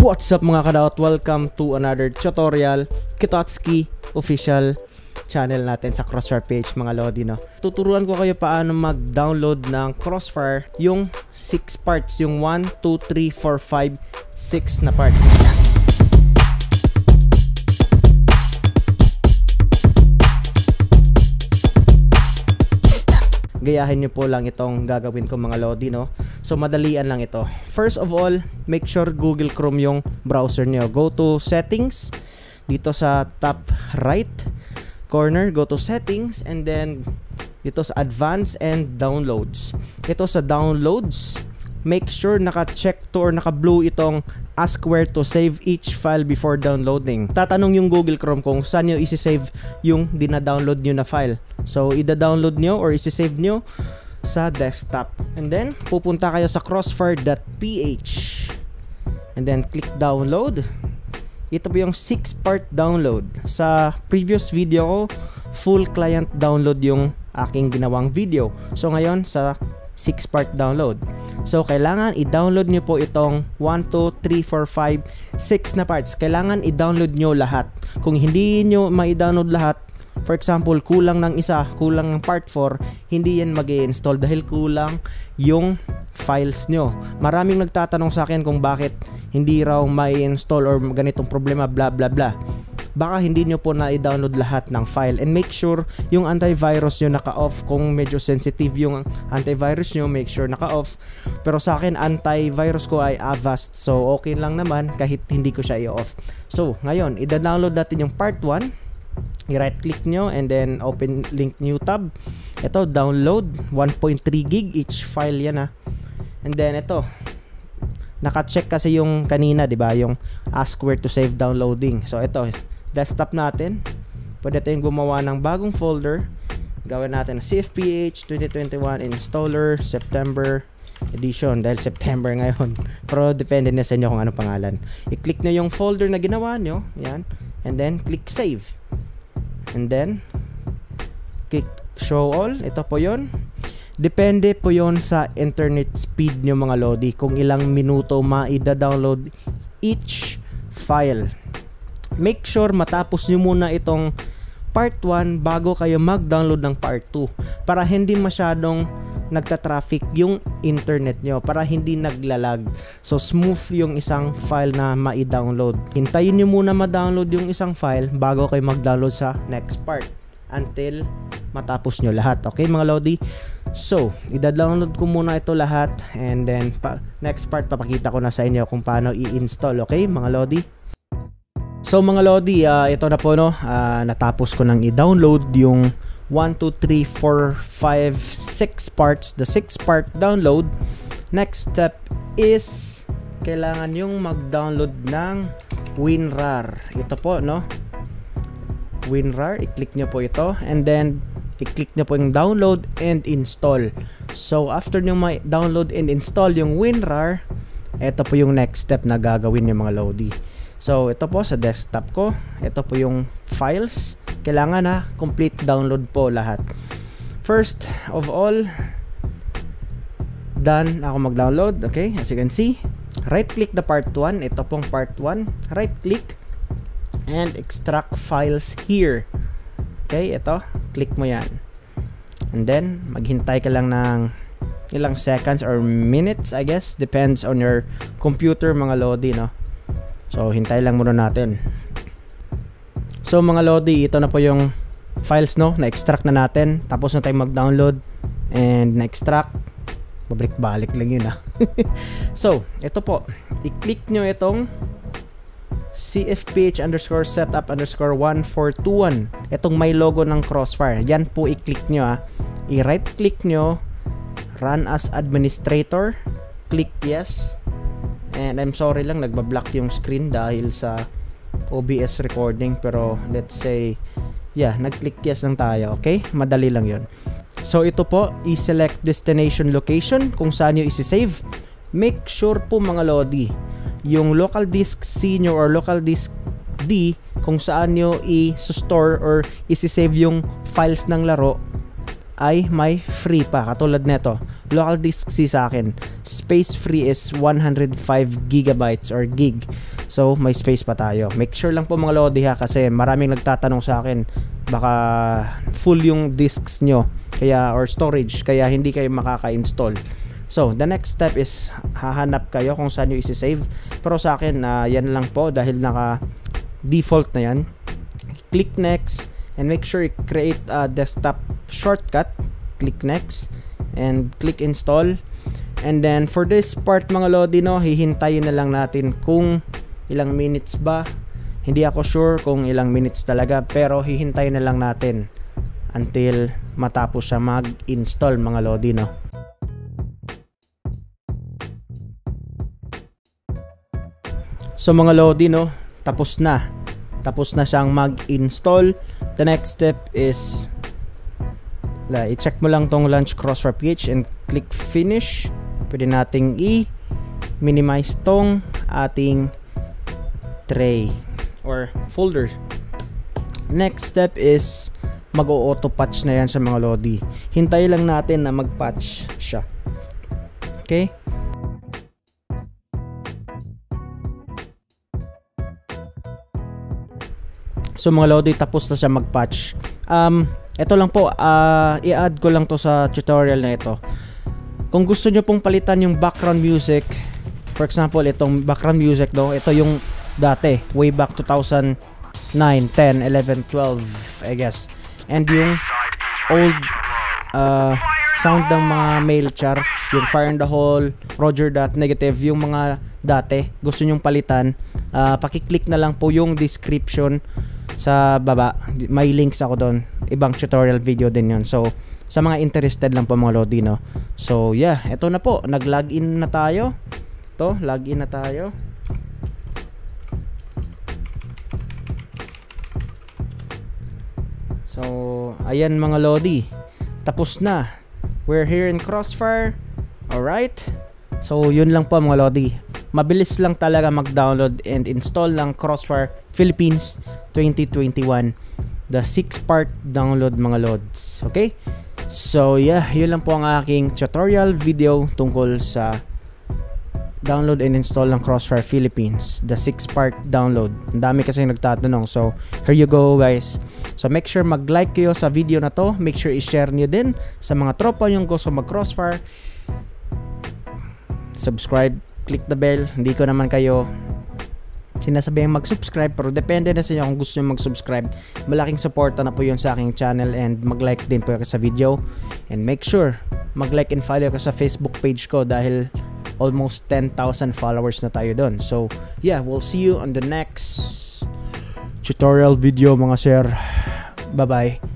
What's up mga kadaot? Welcome to another tutorial Kitotski official channel natin sa Crossfire page mga Lodi no. Tuturuan ko kayo paano mag-download ng Crossfire yung 6 parts, yung 1, 2, 3, 4, 5, 6 na parts. gayahin nyo po lang itong gagawin ko mga Lodi no. So madalian lang ito. First of all, make sure Google Chrome yung browser nyo. Go to settings dito sa top right corner, go to settings and then dito sa advanced and downloads. Ito sa downloads, make sure naka-check to or naka-blue itong ask where to save each file before downloading. Tatanong yung Google Chrome kung saan nyo isi-save yung dina-download nyo na file. So, ida-download nyo or isi-save nyo sa desktop. And then, pupunta kayo sa crossfire.ph. And then, click download. Ito po yung 6-part download. Sa previous video ko, full client download yung aking ginawang video. So, ngayon, sa 6-part download. So, kailangan i-download nyo po itong 1, 2, 3, 4, 5, 6 na parts. Kailangan i-download nyo lahat. Kung hindi nyo ma-download lahat, for example, kulang ng isa, kulang ng part 4, hindi yan mag install dahil kulang yung files nyo. Maraming nagtatanong sa akin kung bakit hindi raw ma-install or ganitong problema, bla bla bla. Baka hindi nyo po na-download lahat ng file. And make sure yung antivirus nyo naka-off. Kung medyo sensitive yung antivirus nyo make sure naka-off. Pero sa akin antivirus ko ay Avast. So okay lang naman kahit hindi ko siya i-off. So ngayon i-download natin yung part 1 i-right click nyo and then open link new tab ito download 1.3 gig each file yan ha and then ito naka-check kasi yung kanina 'di ba yung ask where to save downloading so ito desktop natin, pwede tayong gumawa ng bagong folder. Gawin natin na CFPH 2021 installer September edition dahil September ngayon. Pero depende na sa inyo kung ano pangalan. I-click nyo yung folder na ginawa nyo. Yan. And then click save. And then click show all. Ito po yon. Depende po yon sa internet speed nyo mga Lodi kung ilang minuto maida-download each file make sure matapos nyo muna itong part 1 bago kayo mag-download ng part 2 para hindi masyadong nagta-traffic yung internet nyo para hindi naglalag. So smooth yung isang file na mai-download. Hintayin nyo muna ma-download yung isang file bago kayo mag-download sa next part until matapos nyo lahat. Okay mga Lodi? So, ida-download ko muna ito lahat and then pa next part papakita ko na sa inyo kung paano i-install. Okay mga Lodi? So mga Lodi, uh, ito na po no, uh, natapos ko nang i-download yung 1, 2, 3, 4, 5, 6 parts, the 6 part download. Next step is kailangan yung mag-download ng WinRAR. Ito po no. WinRAR, i-click nyo po ito and then i-click nyo po yung download and install. So after nyo ma-download and install yung WinRAR, ito po yung next step na gagawin nyo mga Lodi. So, ito po sa desktop ko. Ito po yung files. Kailangan na complete download po lahat. First of all, done ako mag-download. Okay, as you can see, right-click the part 1. Ito pong part 1. Right-click and extract files here. Okay, ito. Click mo yan. And then, maghintay ka lang ng ilang seconds or minutes, I guess. Depends on your computer, mga Lodi, no? So, hintay lang muna natin. So, mga Lodi, ito na po yung files, no? Na-extract na natin. Tapos na tayong mag-download. And na-extract. Babalik-balik lang yun? Ah. so, ito po. I-click nyo itong cfph underscore setup underscore 1421. Itong may logo ng crossfire. Yan po i-click nyo? Ah. I-right click nyo. Run as administrator. Click yes and I'm sorry lang nagbablock yung screen dahil sa OBS recording pero let's say yeah nag-click yes lang tayo okay? Madali lang yon so ito po i-select destination location kung saan nyo isi-save. Make sure po mga lodi yung local disk C nyo or local disk D kung saan nyo i-store or isi-save yung files ng laro ay may free pa katulad nito local disk C sa akin. Space free is 105 gigabytes or gig. So may space pa tayo. Make sure lang po mga lodi ha kasi maraming nagtatanong sa akin. Baka full yung disks nyo kaya or storage kaya hindi kayo makaka-install. So, the next step is hahanap kayo kung saan nyo isi-save. Pero sa akin, uh, yan lang po dahil naka default na yan. Click next and make sure you create a desktop shortcut. Click next and click install. And then for this part mga lodi no, hihintayin na lang natin kung ilang minutes ba. Hindi ako sure kung ilang minutes talaga pero hihintayin na lang natin until matapos siya mag-install mga lodi no. So mga Lodi no, tapos na. Tapos na siyang mag-install. The next step is la, i-check mo lang tong launch crossfire ph and click finish. Pwede nating i-minimize tong ating tray or folder. Next step is mag-auto patch na yan sa mga Lodi. Hintay lang natin na mag-patch siya. Okay? So mga Lodi, tapos na siya mag-patch. Um, ito lang po, uh, i-add ko lang to sa tutorial na ito. Kung gusto nyo pong palitan yung background music, for example, itong background music do, ito yung dati, way back 2009, 10, 11, 12, I guess. And yung old uh, sound ng mga mail char, yung Fire in the Hole, Roger That, Negative, yung mga dati, gusto nyong palitan, uh, pakiclick na lang po yung description sa baba. May links ako doon. Ibang tutorial video din yon So, sa mga interested lang po mga Lodi, no? So, yeah. Ito na po. Nag-login na tayo. To, login na tayo. So, ayan mga Lodi. Tapos na. We're here in Crossfire. Alright. So, yun lang po mga Lodi mabilis lang talaga mag-download and install ng Crossfire Philippines 2021 the 6 part download mga lods. Okay? So yeah yun lang po ang aking tutorial video tungkol sa download and install ng Crossfire Philippines. The 6 part download. Ang dami kasi nagtatanong. So here you go guys. So make sure mag like kayo sa video na to. Make sure i-share nyo din sa mga tropa yung gusto mag Crossfire subscribe click the bell. Hindi ko naman kayo sinasabihang mag-subscribe pero depende na sa inyo kung gusto nyo mag-subscribe. Malaking suporta na po yun sa aking channel and mag-like din po sa video. And make sure mag-like and follow ka sa Facebook page ko dahil almost 10,000 followers na tayo doon. So, yeah, we'll see you on the next tutorial video mga sir. Bye-bye.